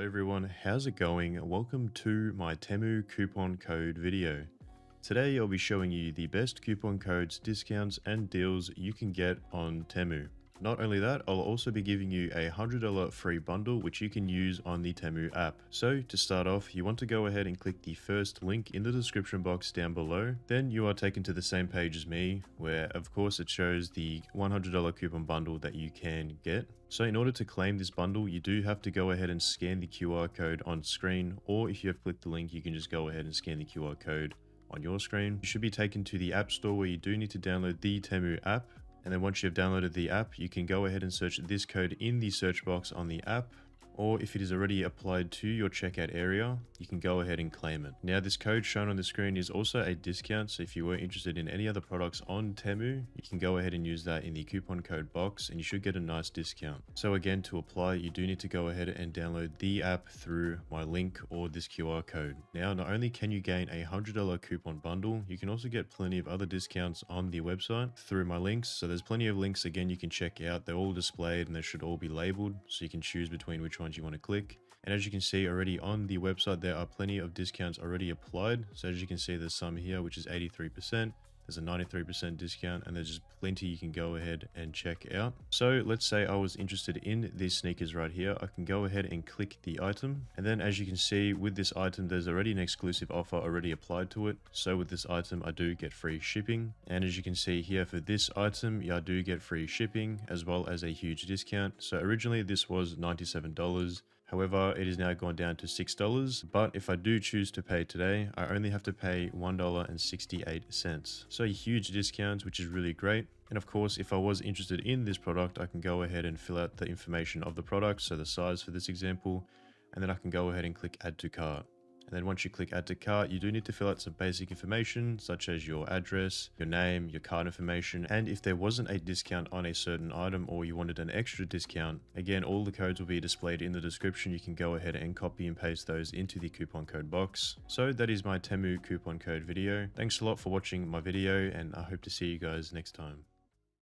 Hello everyone, how's it going? Welcome to my Temu coupon code video. Today I'll be showing you the best coupon codes, discounts and deals you can get on Temu. Not only that, I'll also be giving you a $100 free bundle which you can use on the Temu app. So to start off, you want to go ahead and click the first link in the description box down below. Then you are taken to the same page as me, where of course it shows the $100 coupon bundle that you can get. So in order to claim this bundle, you do have to go ahead and scan the QR code on screen, or if you have clicked the link, you can just go ahead and scan the QR code on your screen. You should be taken to the App Store where you do need to download the Temu app and then once you've downloaded the app, you can go ahead and search this code in the search box on the app or if it is already applied to your checkout area, you can go ahead and claim it. Now this code shown on the screen is also a discount, so if you were interested in any other products on Temu, you can go ahead and use that in the coupon code box and you should get a nice discount. So again, to apply, you do need to go ahead and download the app through my link or this QR code. Now, not only can you gain a $100 coupon bundle, you can also get plenty of other discounts on the website through my links. So there's plenty of links again you can check out. They're all displayed and they should all be labeled so you can choose between which ones you want to click. And as you can see already on the website, there are plenty of discounts already applied. So as you can see, there's some here, which is 83%. There's a 93% discount and there's just plenty you can go ahead and check out. So let's say I was interested in these sneakers right here. I can go ahead and click the item. And then as you can see with this item, there's already an exclusive offer already applied to it. So with this item, I do get free shipping. And as you can see here for this item, yeah, I do get free shipping as well as a huge discount. So originally this was $97. However, it is now gone down to $6, but if I do choose to pay today, I only have to pay $1.68. So a huge discount, which is really great. And of course, if I was interested in this product, I can go ahead and fill out the information of the product, so the size for this example, and then I can go ahead and click add to cart. And then once you click add to cart, you do need to fill out some basic information such as your address, your name, your card information, and if there wasn't a discount on a certain item or you wanted an extra discount, again, all the codes will be displayed in the description. You can go ahead and copy and paste those into the coupon code box. So that is my Temu coupon code video. Thanks a lot for watching my video and I hope to see you guys next time.